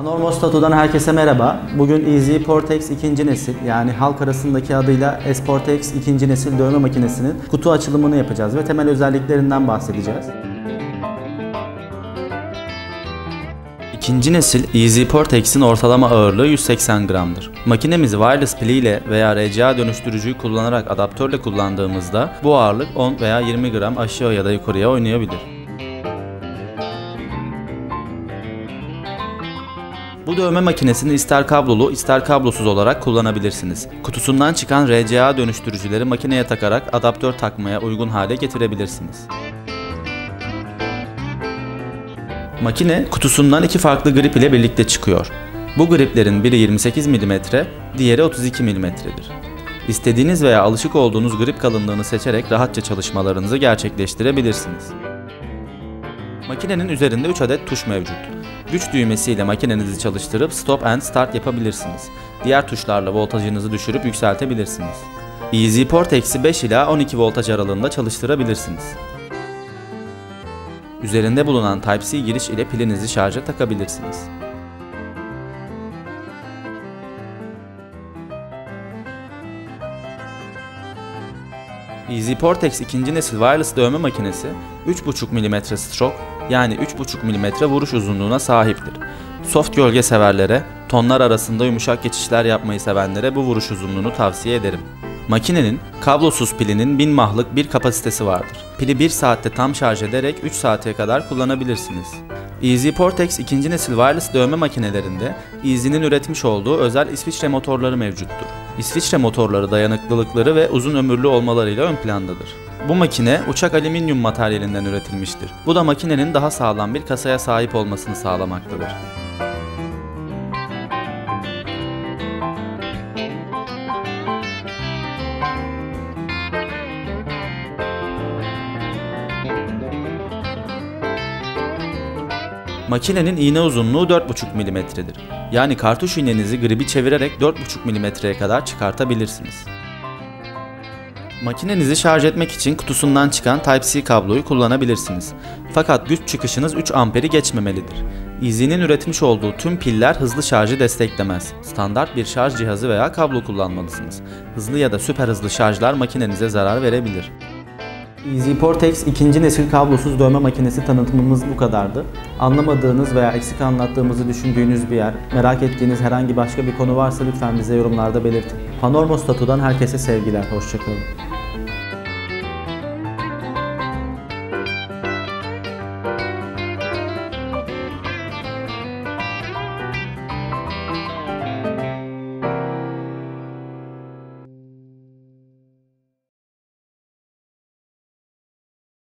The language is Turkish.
Anormos Stato'dan herkese merhaba. Bugün Easy Portex ikinci nesil yani halk arasındaki adıyla Esportex ikinci nesil dövme makinesinin kutu açılımını yapacağız ve temel özelliklerinden bahsedeceğiz. İkinci nesil Easy Portex'in ortalama ağırlığı 180 gramdır. Makinemizi wireless pili ile veya RCA dönüştürücüyü kullanarak adaptörle kullandığımızda bu ağırlık 10 veya 20 gram aşağı ya da yukarıya oynayabilir. Bu dövme makinesini ister kablolu ister kablosuz olarak kullanabilirsiniz. Kutusundan çıkan RCA dönüştürücüleri makineye takarak adaptör takmaya uygun hale getirebilirsiniz. Makine kutusundan iki farklı grip ile birlikte çıkıyor. Bu griplerin biri 28 mm, diğeri 32 mm'dir. İstediğiniz veya alışık olduğunuz grip kalınlığını seçerek rahatça çalışmalarınızı gerçekleştirebilirsiniz. Makinenin üzerinde 3 adet tuş mevcut. Güç düğmesiyle makinenizi çalıştırıp stop and start yapabilirsiniz. Diğer tuşlarla voltajınızı düşürüp yükseltebilirsiniz. EasyPort eksi 5 ila 12 voltaj aralığında çalıştırabilirsiniz. Üzerinde bulunan Type-C giriş ile pilinizi şarja takabilirsiniz. EasyPortex ikinci nesil wireless dövme makinesi 3.5 mm stroke yani 3.5 mm vuruş uzunluğuna sahiptir. Soft gölge severlere, tonlar arasında yumuşak geçişler yapmayı sevenlere bu vuruş uzunluğunu tavsiye ederim. Makinenin kablosuz pilinin 1000 mahlık bir kapasitesi vardır. Pili 1 saatte tam şarj ederek 3 saate kadar kullanabilirsiniz. Easy Portex ikinci nesil wireless dövme makinelerinde Easy'nin üretmiş olduğu özel İsviçre motorları mevcuttur. İsviçre motorları dayanıklılıkları ve uzun ömürlü olmalarıyla ön plandadır. Bu makine uçak alüminyum materyalinden üretilmiştir. Bu da makinenin daha sağlam bir kasaya sahip olmasını sağlamaktadır. Makinenin iğne uzunluğu 4,5 mm'dir. Yani kartuş iğnenizi gribi çevirerek 4,5 mm'ye kadar çıkartabilirsiniz. Makinenizi şarj etmek için kutusundan çıkan Type-C kabloyu kullanabilirsiniz. Fakat güç çıkışınız 3 amperi geçmemelidir. Easy'nin üretmiş olduğu tüm piller hızlı şarjı desteklemez. Standart bir şarj cihazı veya kablo kullanmalısınız. Hızlı ya da süper hızlı şarjlar makinenize zarar verebilir. Easy Portex ikinci nesil kablosuz dövme makinesi tanıtımımız bu kadardı. Anlamadığınız veya eksik anlattığımızı düşündüğünüz bir yer, merak ettiğiniz herhangi başka bir konu varsa lütfen bize yorumlarda belirtin. Panormo Statu'dan herkese sevgiler, hoşçakalın.